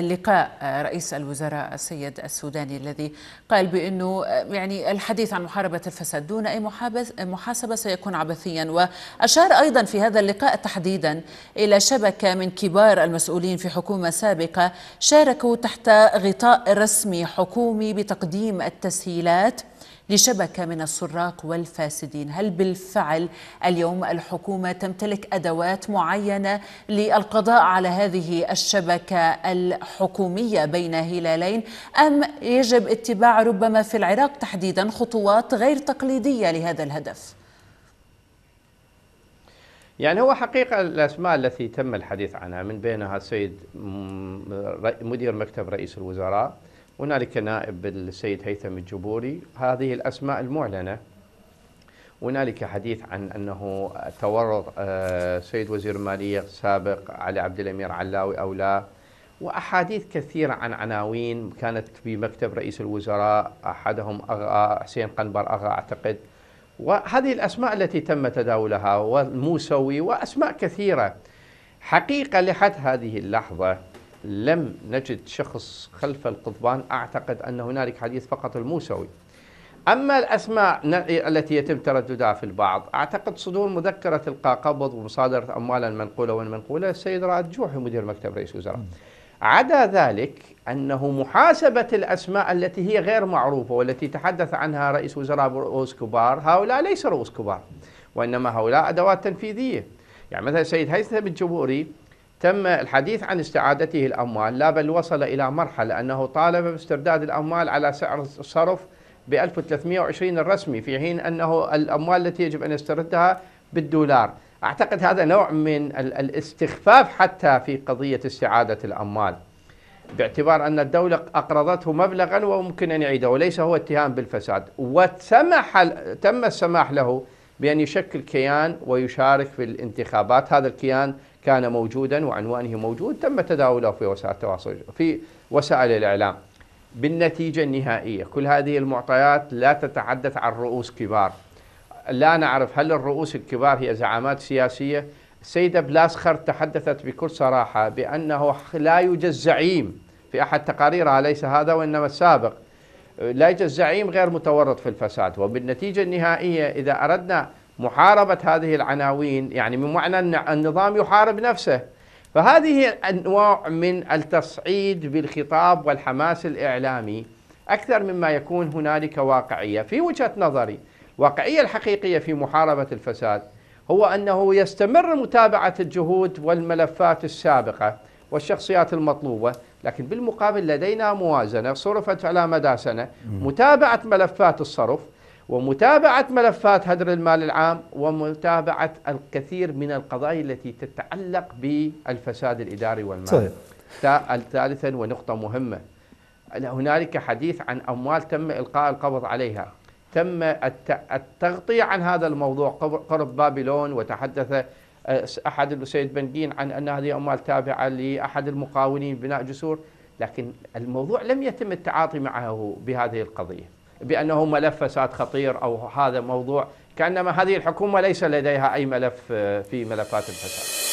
لقاء رئيس الوزراء السيد السوداني الذي قال بأنه يعني الحديث عن محاربة الفساد دون أي محاسبة سيكون عبثيا. وأشار أيضا في هذا اللقاء تحديدا إلى شبكة من كبار المسؤولين في حكومة سابقة شاركوا تحت غطاء رسمي حكومي بتقديم التسهيلات لشبكة من السراق والفاسدين هل بالفعل اليوم الحكومة تمتلك أدوات معينة للقضاء على هذه الشبكة الحكومية بين هلالين أم يجب اتباع ربما في العراق تحديدا خطوات غير تقليدية لهذا الهدف؟ يعني هو حقيقة الأسماء التي تم الحديث عنها من بينها السيد مدير مكتب رئيس الوزراء هنالك نائب السيد هيثم الجبوري. هذه الأسماء المعلنة. هنالك حديث عن أنه تورط آه، سيد وزير المالية السابق علي عبد الأمير علاوي أو لا وأحاديث كثيرة عن عناوين كانت في مكتب رئيس الوزراء أحدهم أغا حسين قنبر أغا أعتقد. وهذه الأسماء التي تم تداولها والموسوي وأسماء كثيرة. حقيقة لحد هذه اللحظة لم نجد شخص خلف القضبان. أعتقد أن هنالك حديث فقط الموسوي. أما الأسماء التي يتم ترددها في البعض أعتقد صدور مذكرة إلقاء قبض ومصادرة أموال المنقولة والمنقولة السيد رائد جوحي مدير مكتب رئيس الوزراء عدا ذلك أنه محاسبة الأسماء التي هي غير معروفة والتي تحدث عنها رئيس وزراء رؤوس كبار هؤلاء ليس رؤوس كبار وإنما هؤلاء أدوات تنفيذية. يعني مثلا السيد هيثم الجبوري تم الحديث عن استعادته الأموال. لا بل وصل إلى مرحلة أنه طالب باسترداد الأموال على سعر الصرف ب 1320 الرسمي في حين أنه الأموال التي يجب أن يستردها بالدولار. أعتقد هذا نوع من الاستخفاف حتى في قضية استعادة الأموال باعتبار أن الدولة أقرضته مبلغا وممكن أن يعيده وليس هو اتهام بالفساد. وسمح تم السماح له بأن يشكل كيان ويشارك في الانتخابات. هذا الكيان كان موجودا وعنوانه موجود تم تداوله في وسائل التواصل في وسائل الإعلام. بالنتيجة النهائية كل هذه المعطيات لا تتحدث عن رؤوس كبار. لا نعرف هل الرؤوس الكبار هي زعامات سياسية. السيدة بلاسخر تحدثت بكل صراحة بأنه لا يوجد زعيم في أحد تقاريرها ليس هذا وإنما السابق. لا يوجد زعيم غير متورط في الفساد. وبالنتيجة النهائية إذا أردنا محاربة هذه العناوين يعني من معنى أن النظام يحارب نفسه. فهذه أنواع من التصعيد بالخطاب والحماس الإعلامي أكثر مما يكون هنالك واقعية. في وجهة نظري الواقعية الحقيقية في محاربة الفساد هو أنه يستمر متابعة الجهود والملفات السابقة. والشخصيات المطلوبة لكن بالمقابل لدينا موازنة صرفت على مدى سنة متابعة ملفات الصرف ومتابعة ملفات هدر المال العام ومتابعة الكثير من القضايا التي تتعلق بالفساد الإداري والمالي صحيح. ثالثا ونقطة مهمة. هنالك حديث عن أموال تم إلقاء القبض عليها. تم التغطية عن هذا الموضوع قرب بابلون وتحدث أحد السيد بنجين عن أن هذه أموال تابعة لأحد المقاولين بناء جسور لكن الموضوع لم يتم التعاطي معه بهذه القضية بأنه ملف فساد خطير أو هذا موضوع كأنما هذه الحكومة ليس لديها أي ملف في ملفات الفساد.